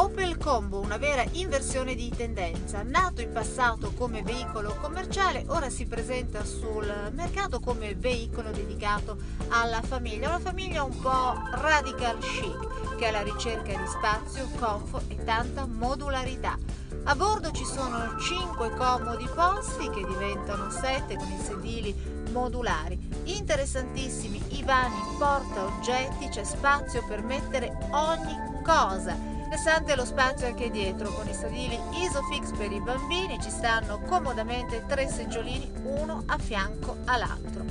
Opel Combo, una vera inversione di tendenza. Nato in passato come veicolo commerciale, ora si presenta sul mercato come veicolo dedicato alla famiglia. Una famiglia un po' radical chic, che è alla ricerca di spazio, comfort e tanta modularità. A bordo ci sono 5 comodi posti che diventano 7 con i sedili modulari. Interessantissimi i vani porta oggetti, c'è spazio per mettere ogni cosa. Interessante lo spazio anche dietro con i sedili Isofix per i bambini, ci stanno comodamente tre seggiolini uno a fianco all'altro.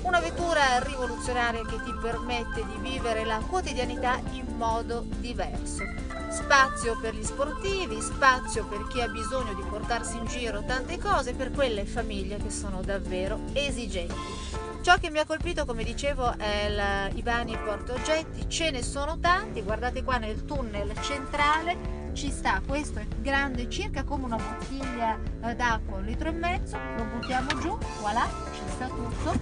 Una vettura rivoluzionaria che ti permette di vivere la quotidianità in modo diverso. Spazio per gli sportivi, spazio per chi ha bisogno di portarsi in giro tante cose, per quelle famiglie che sono davvero esigenti. Ciò che mi ha colpito, come dicevo, è il, i vani portaoggetti, ce ne sono tanti, guardate qua nel tunnel centrale ci sta, questo è grande circa come una bottiglia eh, d'acqua, un litro e mezzo, lo buttiamo giù, voilà, ci sta tutto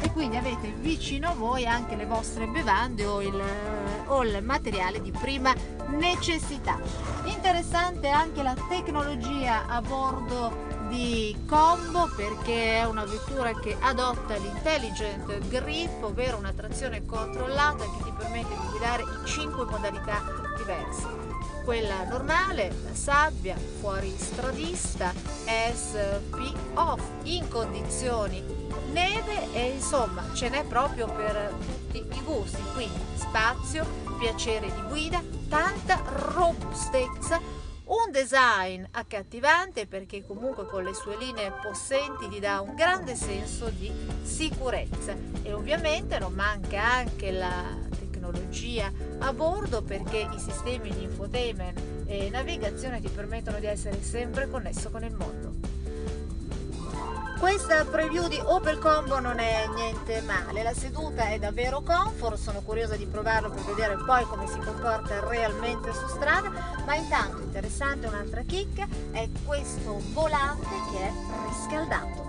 e quindi avete vicino a voi anche le vostre bevande o il, o il materiale di prima necessità. Interessante anche la tecnologia a bordo di combo perché è una vettura che adotta l'intelligent grip, ovvero una trazione controllata che ti permette di guidare in 5 modalità diverse. Quella normale, la sabbia, fuori stradista, SP off, in condizioni neve e insomma ce n'è proprio per tutti i gusti, quindi spazio, piacere di guida, tanta robustezza un design accattivante perché comunque con le sue linee possenti ti dà un grande senso di sicurezza e ovviamente non manca anche la tecnologia a bordo perché i sistemi di infotainment e navigazione ti permettono di essere sempre connesso con il mondo. Questa preview di Opel Combo non è niente male, la seduta è davvero comfort, sono curiosa di provarlo per vedere poi come si comporta realmente su strada, ma intanto interessante un'altra chicca è questo volante che è riscaldato.